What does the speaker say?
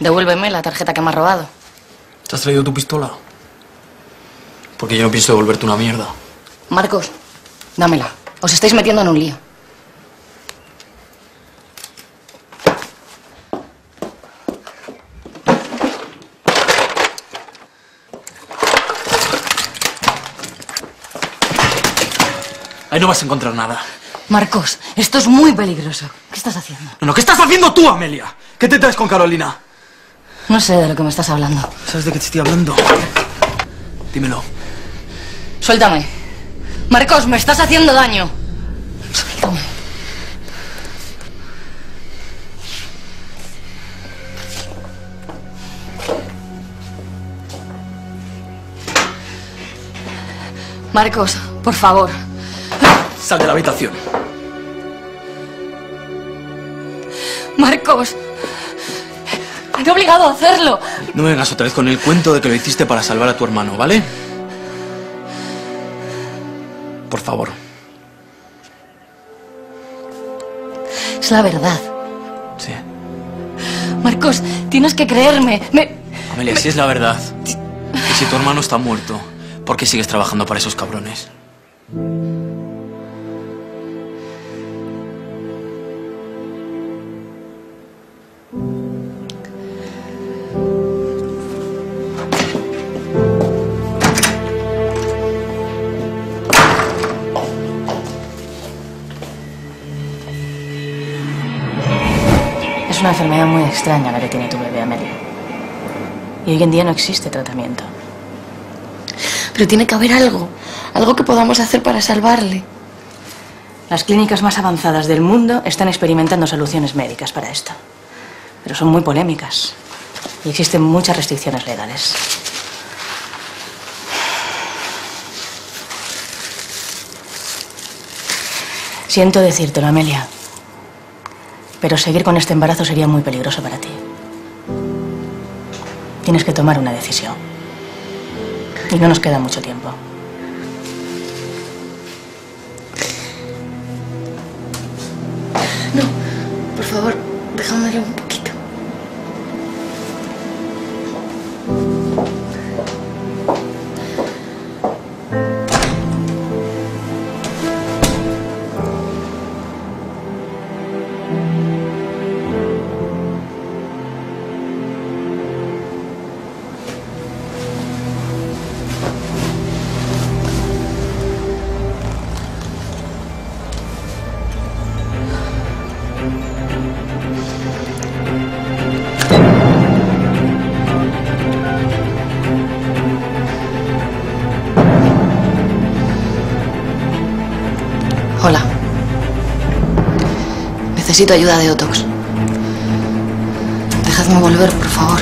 Devuélveme la tarjeta que me has robado. ¿Te has traído tu pistola? Porque yo no pienso devolverte una mierda. Marcos, dámela. Os estáis metiendo en un lío. Ahí no vas a encontrar nada. Marcos, esto es muy peligroso. ¿Qué estás haciendo? No, no, ¿qué estás haciendo tú, Amelia? ¿Qué te traes con Carolina? No sé de lo que me estás hablando. ¿Sabes de qué te estoy hablando? Dímelo. Suéltame. Marcos, me estás haciendo daño. Suéltame. Marcos, por favor. Sal de la habitación. Marcos. He obligado a hacerlo. No me vengas otra vez con el cuento de que lo hiciste para salvar a tu hermano, ¿vale? Por favor. Es la verdad. Sí. Marcos, tienes que creerme. Me... Amelia, si es la verdad. Y si tu hermano está muerto, ¿por qué sigues trabajando para esos cabrones? Es una enfermedad muy extraña la que tiene tu bebé, Amelia. Y hoy en día no existe tratamiento. Pero tiene que haber algo, algo que podamos hacer para salvarle. Las clínicas más avanzadas del mundo están experimentando soluciones médicas para esto. Pero son muy polémicas. Y existen muchas restricciones legales. Siento decírtelo, Amelia. Pero seguir con este embarazo sería muy peligroso para ti. Tienes que tomar una decisión. Y no nos queda mucho tiempo. No, por favor, déjamelo un poquito. Hola. Necesito ayuda de Otox. Dejadme volver, por favor.